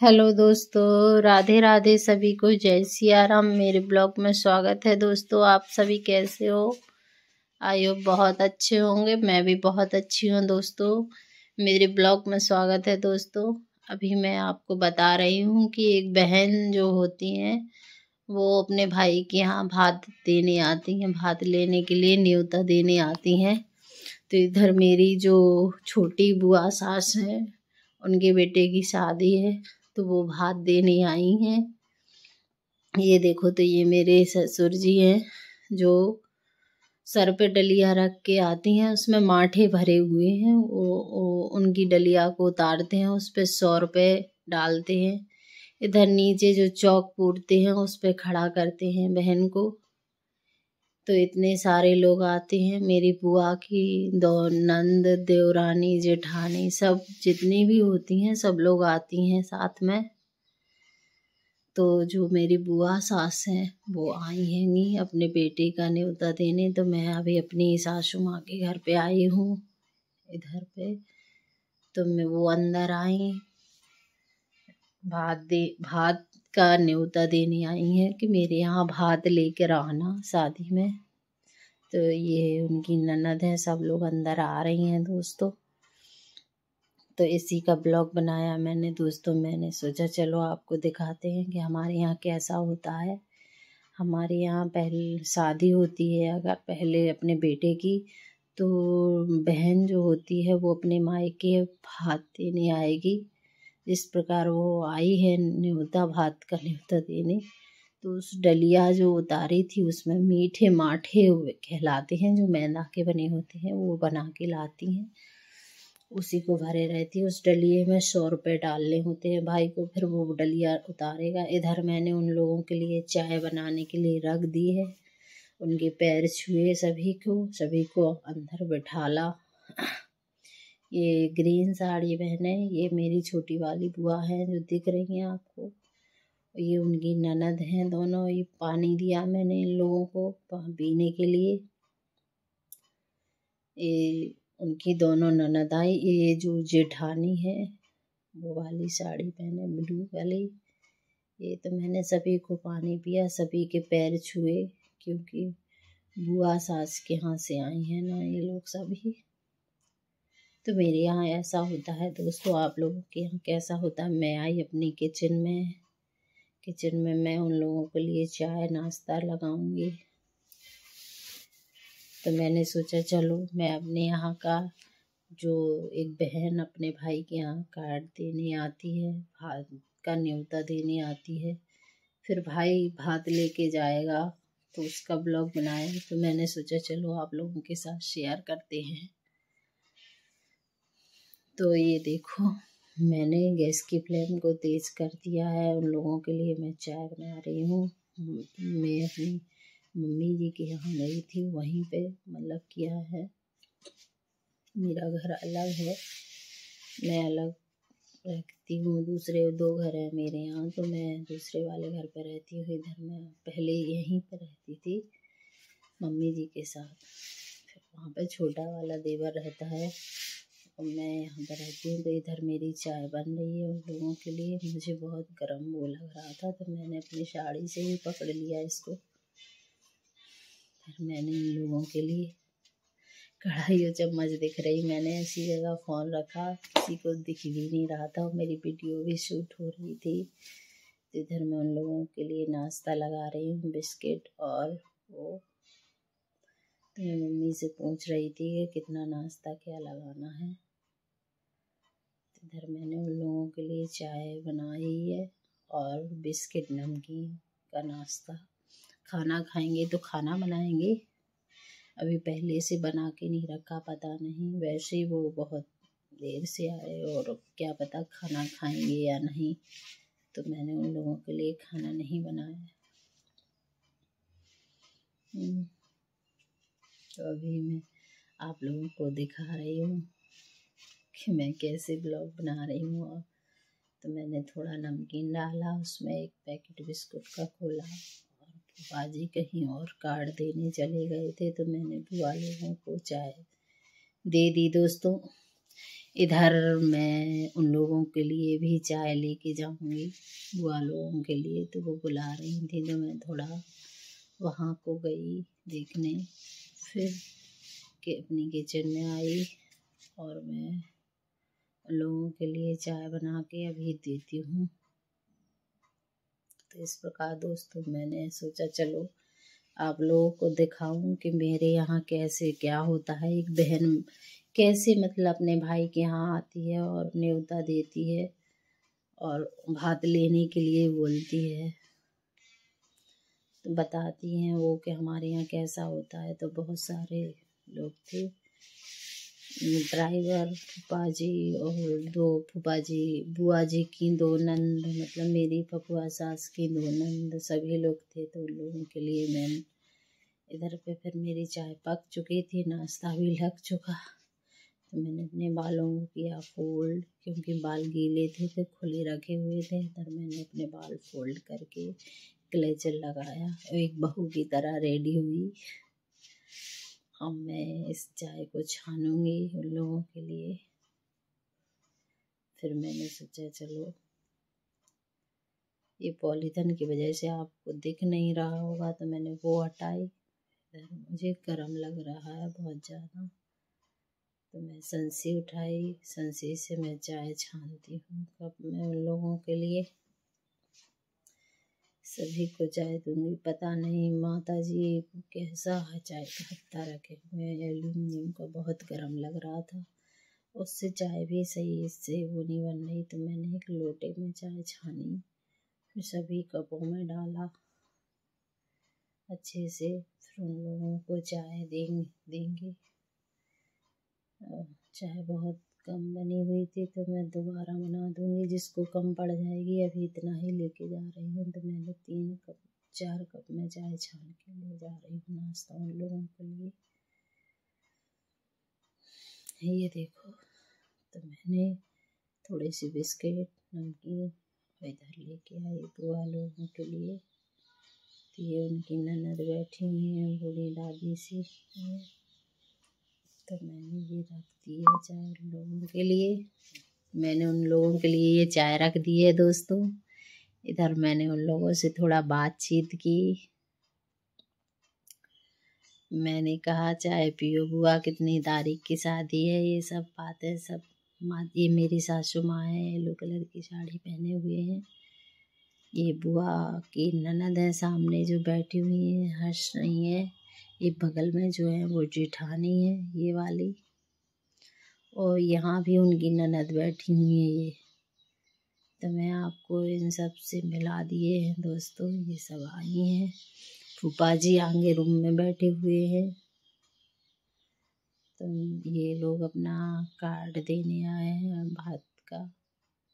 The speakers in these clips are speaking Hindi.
हेलो दोस्तों, राधे राधे सभी को। जय सिया राम मेरे ब्लॉग में स्वागत है दोस्तों। आप सभी कैसे हो? आई होप बहुत अच्छे होंगे। मैं भी बहुत अच्छी हूँ दोस्तों। मेरे ब्लॉग में स्वागत है दोस्तों। अभी मैं आपको बता रही हूँ कि एक बहन जो होती हैं, वो अपने भाई के यहाँ भात देने आती हैं। भात लेने के लिए न्योता देने आती हैं। तो इधर मेरी जो छोटी बुआ सास है, उनके बेटे की शादी है। तो वो भात देने आई हैं। ये देखो तो ये मेरे ससुर जी हैं जो सर पे डलिया रख के आती हैं उसमें माठे भरे हुए हैं। वो, वो उनकी डलिया को उतारते हैं उस पर सौ रुपये डालते हैं। इधर नीचे जो चौक पूरते हैं उस पर खड़ा करते हैं बहन को। तो इतने सारे लोग आते हैं, मेरी बुआ की, दो, नंद, देवरानी, जेठानी, सब जितनी भी होती हैं, सब लोग आती हैं साथ में। तो जो मेरी बुआ सास हैं, वो आई हैं हैंगी अपने बेटे का न्योता देने तो मैं अभी अपनी सासू माँ के घर पे आई हूँ, इधर पे। तो मैं वो अंदर आई, भात दे, भात का न्योता देने आई हैं कि मेरे यहाँ भात लेकर आना शादी में। तो ये उनकी ननद है, सब लोग अंदर आ रही हैं दोस्तों। तो इसी का ब्लॉग बनाया मैंने दोस्तों, मैंने सोचा चलो आपको दिखाते हैं कि हमारे यहाँ कैसा होता है। हमारे यहाँ पहले, शादी होती है अगर पहले अपने बेटे की तो बहन जो होती है वो अपने मायके भात देने आएगी। जिस प्रकार वो आई है, न्योता भात का न्योता देने। तो उस डलिया जो उतारी थी, उसमें मीठे माठे कहलाते हैं, जो मैदा के बने होते हैं, वो बना के लाती हैं। उसी को भरे रहती है। उस डलिए में सौ रुपये डालने होते हैं। भाई को फिर वो डलिया उतारेगा। इधर मैंने उन लोगों के लिए चाय बनाने के लिए रख दी है। उनके पैर छुए सभी को। सभी को अंदर बैठाला। ये ग्रीन साड़ी पहने, ये मेरी छोटी वाली बुआ है जो दिख रही हैं आपको। ये उनकी ननद हैं दोनों, ये पानी दिया मैंने इन लोगों को पीने के लिए। ये उनकी दोनों ननद आई, ये जो जेठानी है, वो वाली साड़ी पहने, ब्लू वाली। ये तो मैंने सभी को पानी पिया, सभी के पैर छुए, क्योंकि बुआ सास के यहाँ से आई हैं ना ये लोग सभी। तो मेरे यहाँ ऐसा होता है दोस्तों, आप लोगों के यहाँ कैसा होता है? मैं आई अपनी किचन में। किचन में मैं उन लोगों के लिए चाय, नाश्ता लगाऊँगी। तो मैंने सोचा, चलो मैं अपने यहाँ का जो एक बहन अपने भाई के यहाँ कार्ड देने आती है, भात का न्योता देने आती है, फिर भाई भात लेके जाएगा तो उसका ब्लॉग बनाया तो मैंने सोचा, चलो आप लोगों के साथ शेयर करते हैं। तो ये देखो, मैंने गैस की फ्लेम को तेज़ कर दिया है। उन लोगों के लिए मैं चाय बना रही हूँ। मैं अपनी मम्मी जी के यहाँ गई थी। वहीं पे मतलब किया है। मेरा घर अलग है। मैं अलग रहती हूँ। दूसरे दो घर हैं मेरे यहाँ। तो मैं दूसरे वाले घर पर रहती हूँ। इधर मैं पहले यहीं पर रहती थी मम्मी जी के साथ। फिर वहाँ पे छोटा वाला देवर रहता है। और मैं यहाँ पर रहती हूँ तो इधर मेरी चाय बन रही है उन लोगों के लिए। मुझे बहुत गर्म वो लग रहा था तो मैंने अपनी साड़ी से ही पकड़ लिया इसको। फिर मैंने इन लोगों के लिए कढ़ाई और चम्मच दिख रही। मैंने ऐसी जगह फ़ोन रखा, किसी को दिख भी नहीं रहा था। और मेरी वीडियो भी शूट हो रही थी तो इधर मैं उन लोगों के लिए नाश्ता लगा रही हूँ, बिस्किट और वो। तो मम्मी से पूछ रही थी कि कितना नाश्ता क्या लगाना है। इधर मैंने उन लोगों के लिए चाय बनाई है और बिस्किट, नमकीन का नाश्ता। खाना खाएँगे तो खाना बनाएँगे। अभी पहले से बना के नहीं रखा, पता नहीं वैसे ही वो बहुत देर से आए और क्या पता खाना खाएँगे या नहीं। तो मैंने उन लोगों के लिए खाना नहीं बनाया। हम्म। तो अभी मैं आप लोगों को दिखा रही हूँ। कि मैं कैसे ब्लॉग बना रही हूँ तो मैंने थोड़ा नमकीन डाला, उसमें एक पैकेट बिस्कुट का खोला और बाजी कहीं और कार्ड देने चले गए थे तो मैंने बुआ लोगों को चाय दे दी दोस्तों। इधर मैं उन लोगों के लिए भी चाय लेके जाऊँगी, बुआ लोगों के लिए तो वो बुला रही थी तो मैं थोड़ा वहाँ को गई देखने, फिर के अपनी किचन में आई और मैं लोगों के लिए चाय बना के अभी देती हूँ। तो इस प्रकार दोस्तों मैंने सोचा, चलो आप लोगों को दिखाऊँ कि मेरे यहाँ कैसे, क्या होता है। एक बहन कैसे मतलब अपने भाई के यहाँ आती है और न्योता देती है और भात लेने के लिए बोलती है। तो बताती हैं वो कि हमारे यहाँ कैसा होता है। तो बहुत सारे लोग थे। ड्राइवर फूफा जी और दो फूफा जी बुआ जी की दो नंद मतलब मेरी पपुआ सास की दो नंद, सभी लोग थे तो उन लोगों के लिए मैं इधर पे फिर मेरी चाय पक चुकी थी, नाश्ता भी लग चुका। तो मैंने अपने बालों को किया फोल्ड, क्योंकि बाल गीले थे तो खुले रखे हुए थे इधर मैंने अपने बाल फोल्ड करके क्लेचर लगाया, एक बहू की तरह रेडी हुई। अब मैं इस चाय को छानूँगी उन लोगों के लिए। फिर मैंने सोचा, चलो, ये पॉलीथन की वजह से आपको दिख नहीं रहा होगा। तो मैंने वो हटाई। मुझे गर्म लग रहा है बहुत ज़्यादा। तो मैं संसी उठाई। संसी से मैं चाय छानती हूँ कब मैं उन लोगों के लिए? सभी को चाय दूँगी। पता नहीं माता जी कैसा है चाय का हत्ता रखे हुए एल्यूमिनियम का बहुत गर्म लग रहा था। उससे चाय भी सही, इससे वो नहीं बन रही तो मैंने एक लोटे में चाय छानी, फिर सभी कपों में डाला। अच्छे से फिर उन लोगों को चाय देंगे देंगे। चाय बहुत कम बनी हुई थी तो मैं दोबारा बना दूँगी। जिसको कम पड़ जाएगी, अभी इतना ही लेके जा रही हूँ। तो मैंने तीन कप, चार कप में चाय छान के ले जा रही हूँ नाश्ता उन लोगों के लिए। ये देखो तो मैंने थोड़ी सी बिस्किट, नमकीन, इधर लेके आई बुआ लोगों के लिए। तो ये उनकी ननद बैठी हुई है, बूढ़ी दादी सी। तो मैंने ये रख दी है चाय उन लोगों के लिए। मैंने उन लोगों के लिए ये चाय रख दी है दोस्तों। इधर मैंने उन लोगों से थोड़ा बातचीत की। मैंने कहा, चाय पियो, बुआ कितनी तारीख की शादी है? ये सब बातें सब माँ, ये मेरी सासू माँ है, येलो कलर की साड़ी पहने हुए हैं। ये बुआ की ननद है सामने जो बैठी हुई है हंस रही है। ये बगल में जो है वो जेठानी है, ये वाली। और यहाँ भी उनकी ननद बैठी हुई है ये। तो मैं आपको इन सबसे मिला दिए हैं दोस्तों, ये सब आई हैं। फूफा जी आगे रूम में बैठे हुए हैं। तो ये लोग अपना कार्ड देने आए हैं, भात का।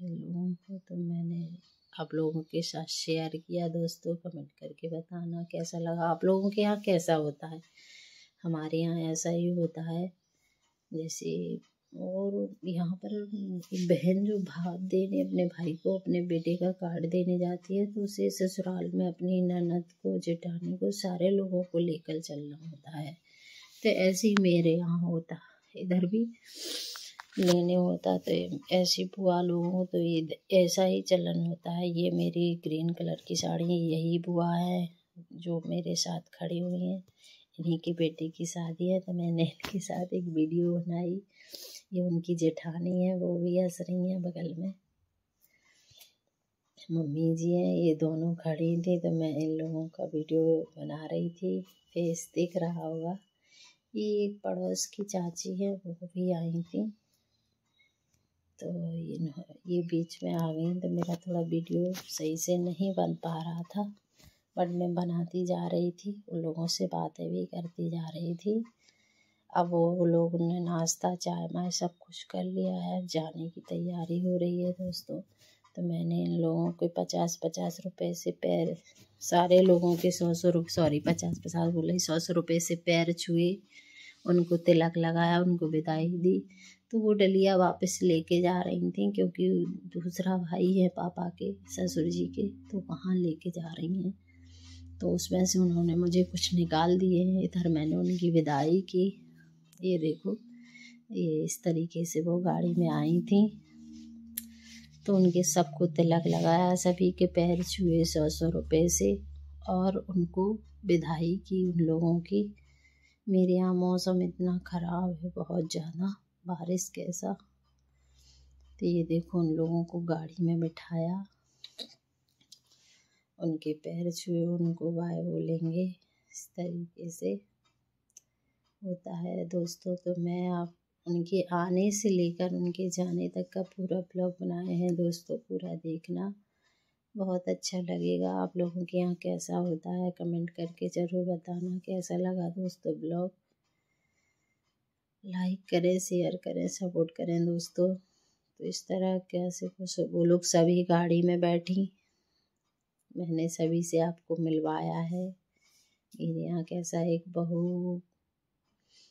तो मैंने आप लोगों के साथ शेयर किया, दोस्तों कमेंट करके बताना कैसा लगा, आप लोगों के यहाँ कैसा होता है? हमारे यहाँ ऐसा ही होता है। जैसे और यहाँ पर बहन जो भात देने, अपने भाई को, अपने बेटे का कार्ड देने जाती है तो उसे ससुराल में अपनी ननद को, जेठानी को, सारे लोगों को लेकर चलना होता है। तो ऐसे ही मेरे यहाँ होता इधर भी लेने होता तो ऐसी बुआ लोगों तो ये ऐसा ही चलन होता है। ये मेरी ग्रीन कलर की साड़ी यही बुआ है जो मेरे साथ खड़ी हुई हैं। इन्हीं की बेटी की शादी है तो मैंने इनके साथ एक वीडियो बनाई। ये उनकी जेठानी है, वो भी हंस रही हैं बगल में। मम्मी जी हैं, ये दोनों खड़ी थी तो मैं इन लोगों का वीडियो बना रही थी। फेस दिख रहा होगा। ये एक पड़ोस की चाची है, वो भी आई थी। तो ये ये बीच में आ गई तो मेरा थोड़ा वीडियो सही से नहीं बन पा रहा था। बट मैं बनाती जा रही थी, उन लोगों से बातें भी करती जा रही थी। अब वो लोग ने नाश्ता, चाय माय सब कुछ कर लिया है जाने की तैयारी हो रही है दोस्तों। तो मैंने इन लोगों के पचास पचास रुपए से पैर, सारे लोगों के सौ सौ रुपये सॉरी पचास पचास बोले सौ सौ रुपये से पैर छुए। उनको तिलक लगाया, उनको विदाई दी। तो वो डलिया वापस लेके जा रही थी क्योंकि दूसरा भाई है पापा के, ससुर जी के तो वहाँ लेके जा रही हैं। तो उसमें से उन्होंने मुझे कुछ निकाल दिए हैं। इधर मैंने उनकी विदाई की। ये देखो, ये इस तरीके से वो गाड़ी में आई थी। तो उनके सबको तिलक लगाया सभी के पैर छुए सौ सौ रुपये से और उनको विदाई की उन लोगों की। मेरे यहाँ मौसम इतना ख़राब है, बहुत ज़्यादा। बारिश कैसा? तो ये देखो उन लोगों को गाड़ी में बिठाया। उनके पैर छुए, उनको बाय बोलेंगे इस तरीके से। होता है दोस्तों तो मैं आप, उनके आने से लेकर उनके जाने तक का पूरा ब्लॉग बनाए हैं दोस्तों, पूरा देखना। बहुत अच्छा लगेगा। आप लोगों के यहाँ कैसा होता है कमेंट करके ज़रूर बताना, कैसा लगा दोस्तों ब्लॉग लाइक करें, शेयर करें, सपोर्ट करें दोस्तों। तो इस तरह कैसे वो लोग सभी गाड़ी में बैठी। मैंने सभी से आपको मिलवाया है। मेरे यहाँ कैसा एक बहू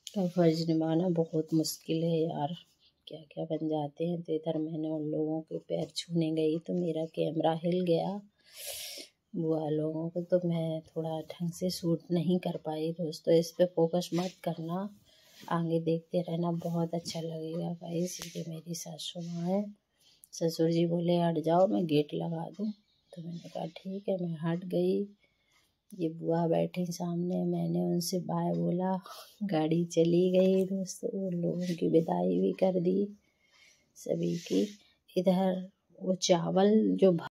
का फ़र्ज़ निभाना बहुत मुश्किल है यार। क्या क्या बन जाते हैं तो इधर मैंने उन लोगों के पैर छूने गई तो मेरा कैमरा हिल गया। बुआ लोगों को तो मैं थोड़ा ढंग से शूट नहीं कर पाई दोस्तों, इस पर फोकस मत करना। आगे देखते रहना बहुत अच्छा लगेगा भाई। सीधे मेरी सासू माँ है। ससुर जी बोले, हट जाओ, मैं गेट लगा दूँ। तो मैंने कहा, ठीक है, मैं हट गई। ये बुआ बैठी सामने, मैंने उनसे बाय बोला, गाड़ी चली गई दोस्तों, उन लोगों की विदाई भी कर दी सभी की। इधर वो चावल जो